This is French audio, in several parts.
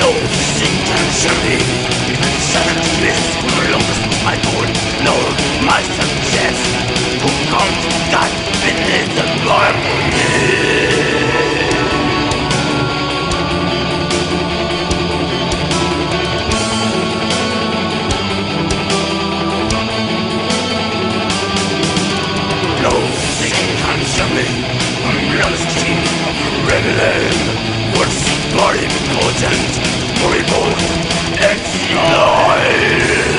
no sincerity Seven myths for the longest I thought nor my success Who comes that beneath the Bible me I'm lost in rebellion What's body important Teufels Exile!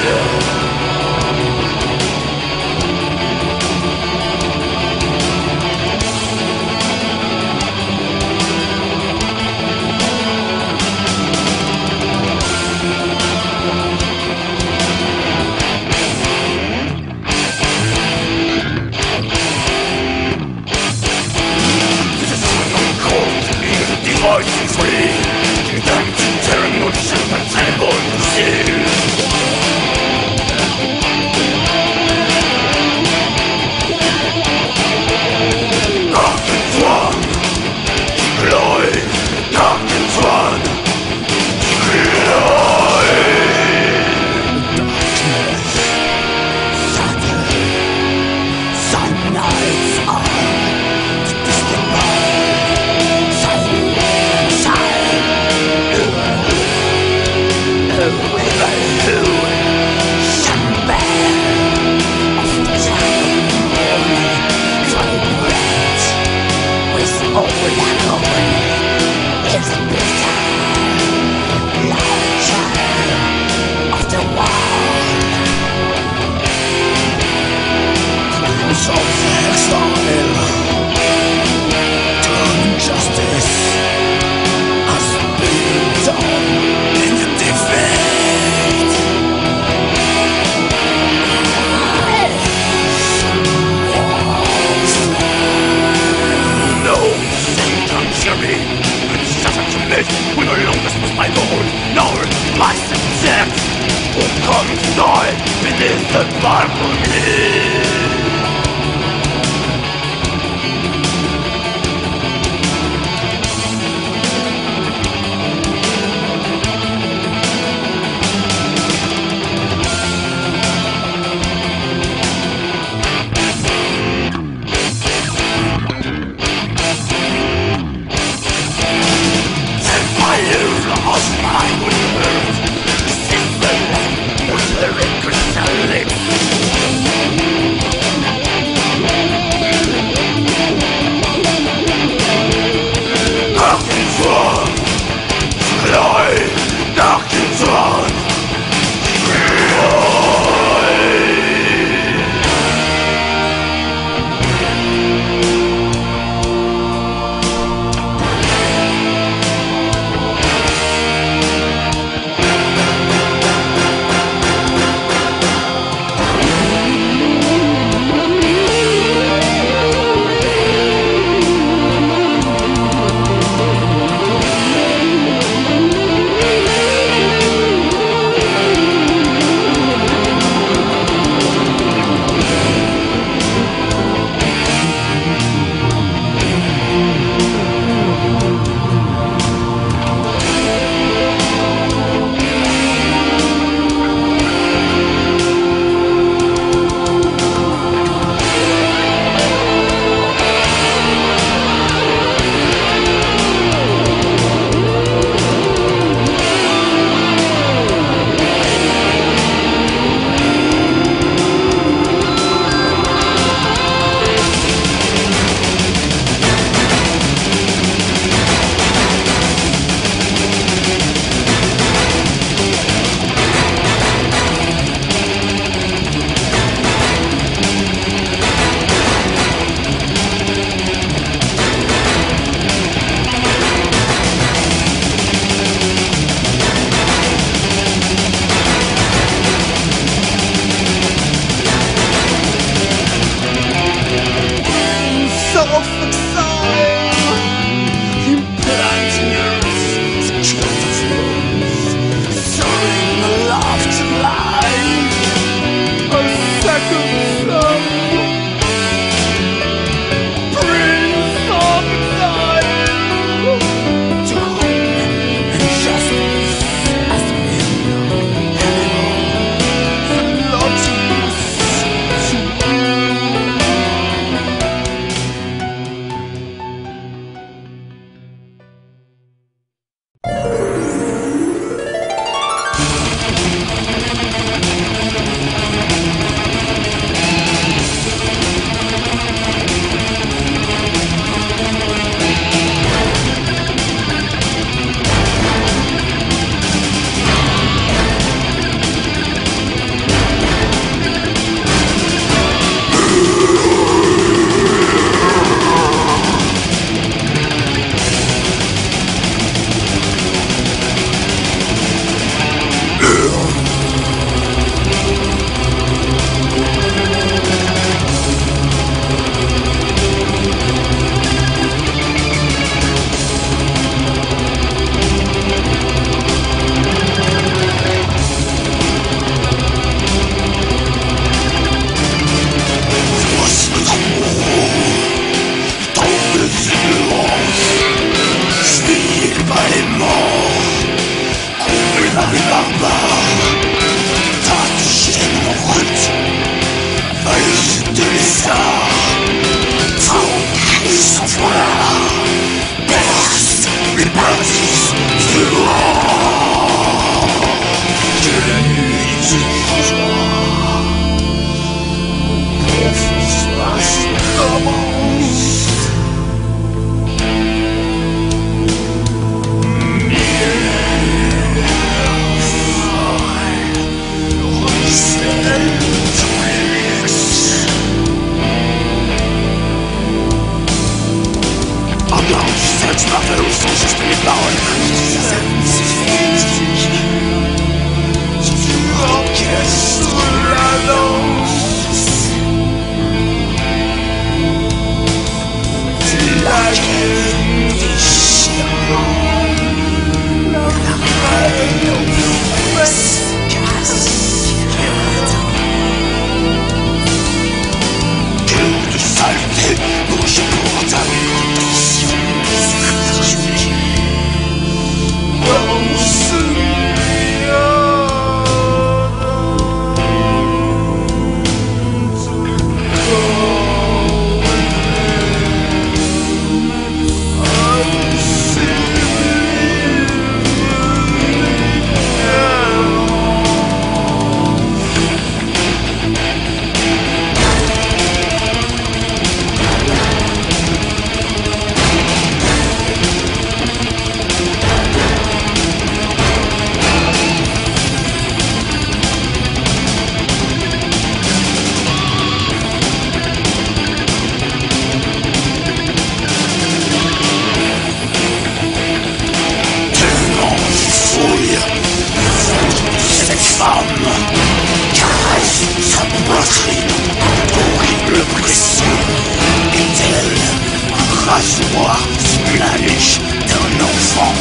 Rasoir splaniche d'un enfant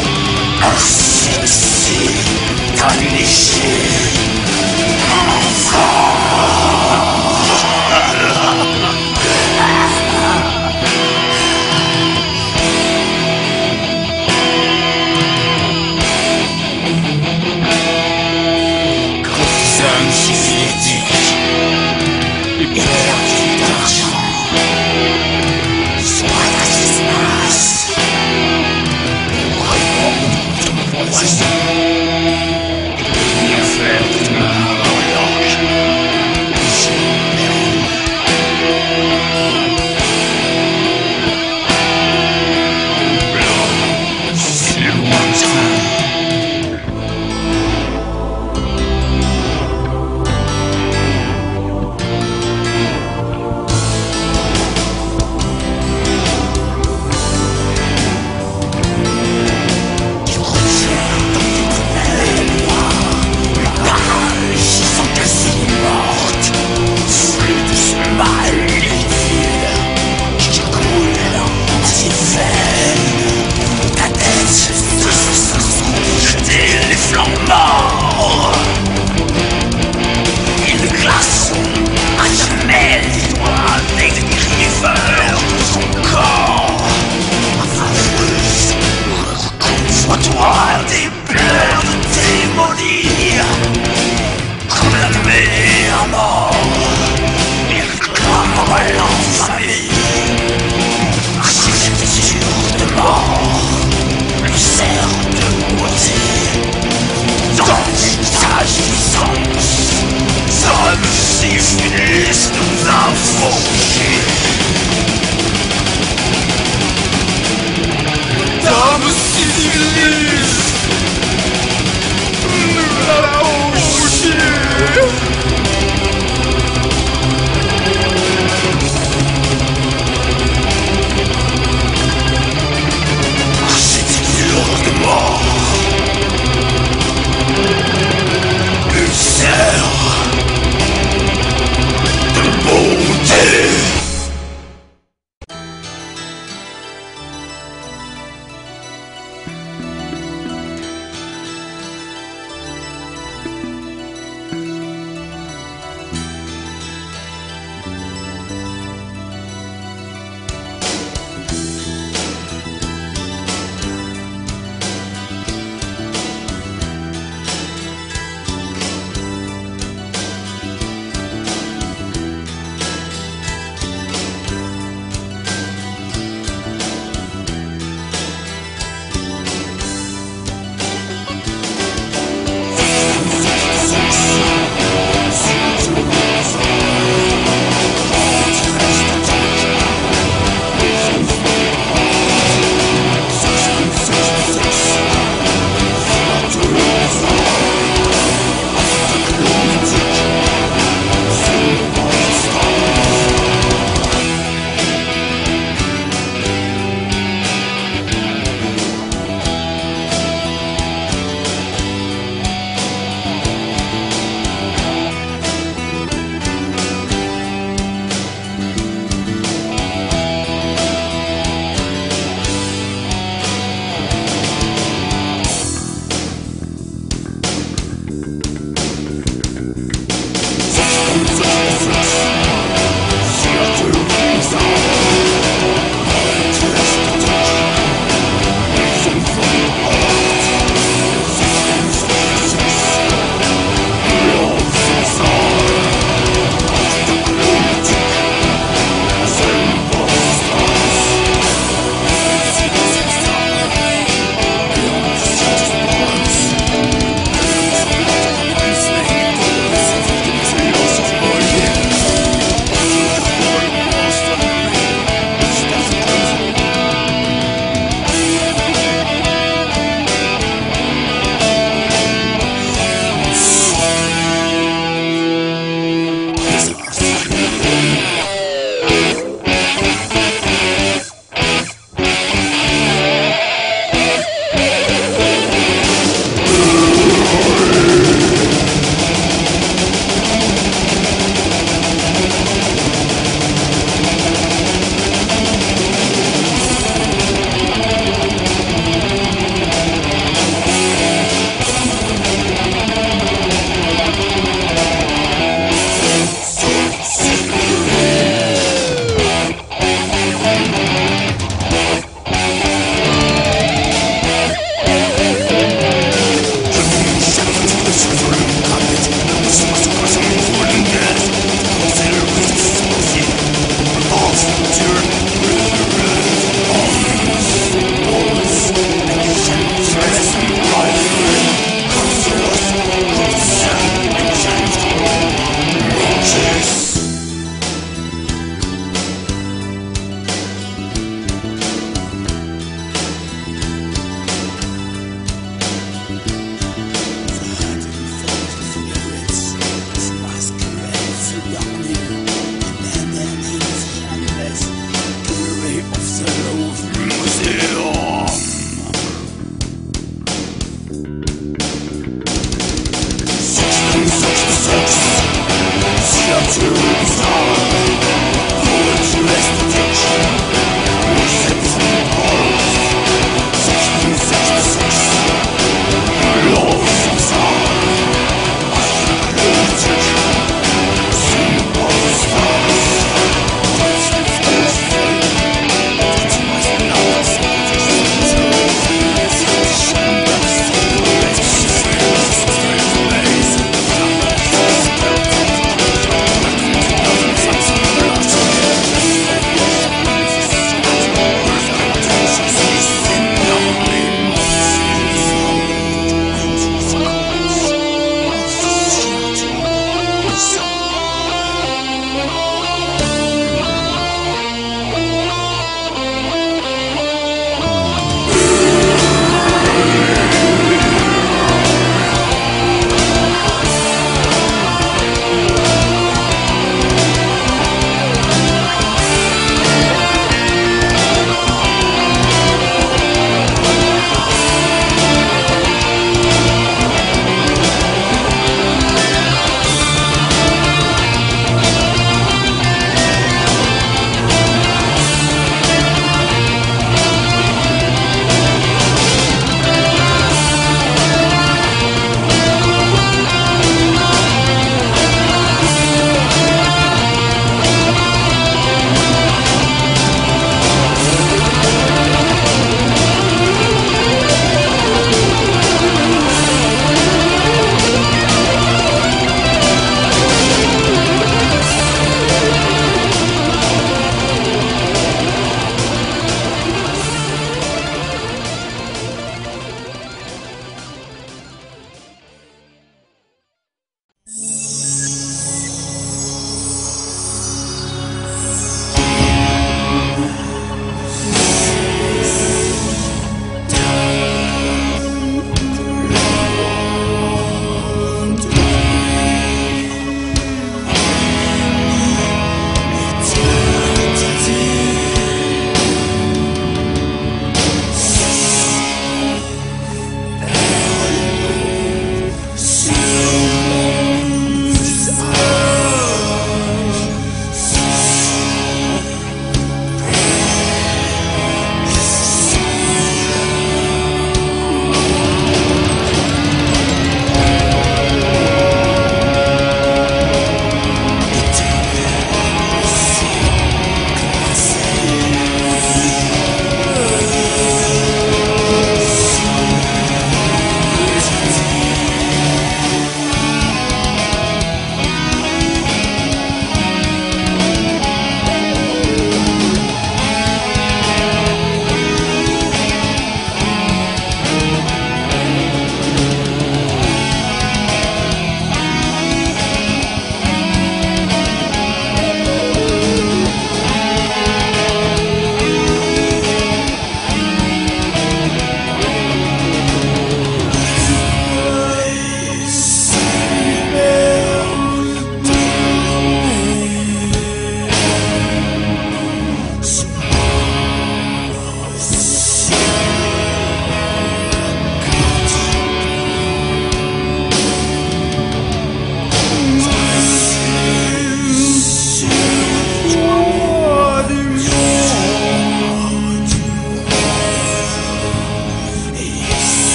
d'un léger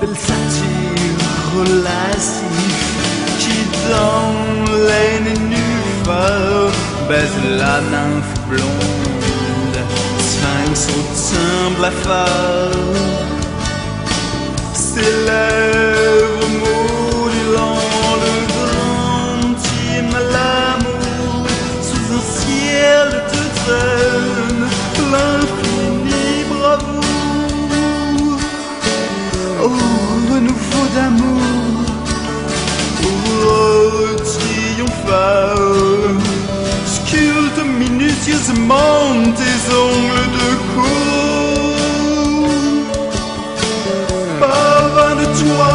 del satire lascif qui dans les nénuphars baise la nymphe blonde, sphinx au teint blafard. Ses lèvres modulant le grand hymne l'amour sous un ciel de traîne. Nous faut d'amour pour triompher. Sculpte minutieusement tes ongles de cou. Pas de toi.